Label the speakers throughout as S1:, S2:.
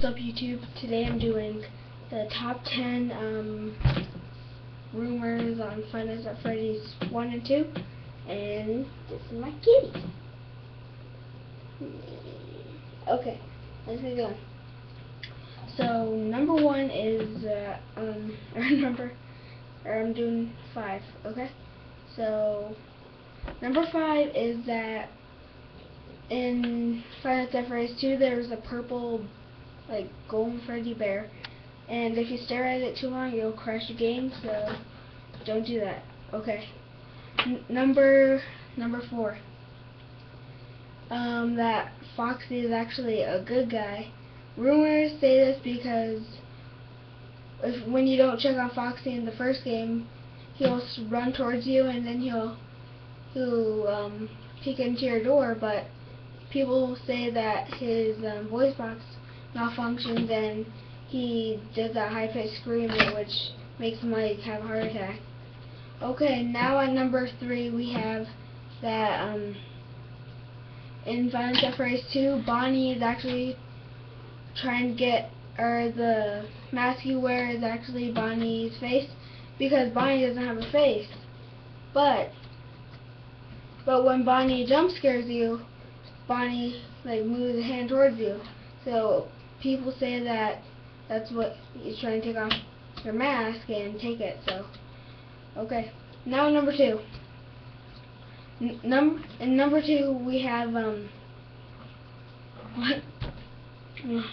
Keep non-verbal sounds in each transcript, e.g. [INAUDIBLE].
S1: What's up YouTube? Today I'm doing the top 10 um, rumors on Five at Freddy's 1 and 2 and this is my kitty. Okay, let's get going. So number one is uh, um [LAUGHS] or number or I'm doing five, okay? So number five is that in Five at Freddy's 2 there was a purple like golden Freddy bear. And if you stare at it too long you'll crash the game so don't do that. Okay. N number number four. Um, that Foxy is actually a good guy. Rumors say this because if when you don't check on Foxy in the first game he'll run towards you and then he'll he'll um, peek into your door but people say that his um, voice box malfunctions and he does that high pitched screaming which makes Mike have a heart attack. Okay, now at number three we have that um in Final Fantasy 2 Bonnie is actually trying to get or the mask you wear is actually Bonnie's face because Bonnie doesn't have a face. But but when Bonnie jump scares you, Bonnie like moves a hand towards you. So people say that that's what he's trying to take off your mask and take it. So, okay. Now number two. Number in number two we have um what [LAUGHS]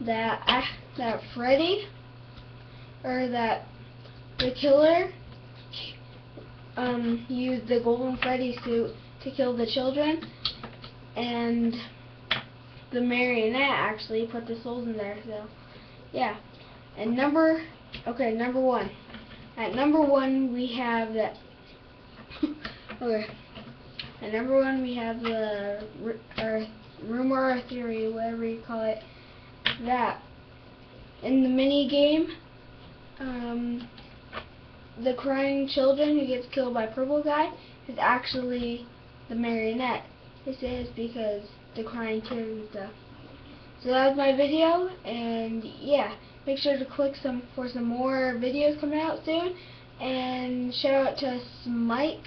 S1: that uh, that Freddy or that the killer um used the Golden Freddy suit to kill the children and the marionette actually put the souls in there. So, yeah. And number, okay, number one. At number one, we have that. [LAUGHS] okay. At number one, we have the or rumor or theory, whatever you call it, that in the mini game, um, the crying children who gets killed by purple guy is actually the marionette. This is because the and stuff. So that was my video, and yeah, make sure to click some for some more videos coming out soon. And shout out to Mike.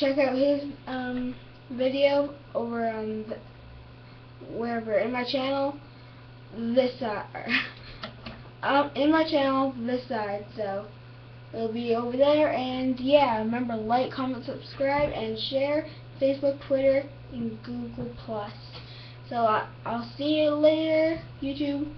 S1: Check out his um, video over on the, wherever in my channel. This side, [LAUGHS] um, in my channel this side. So it'll be over there. And yeah, remember like, comment, subscribe, and share. Facebook, Twitter, and Google Plus. So uh, I'll see you later, YouTube.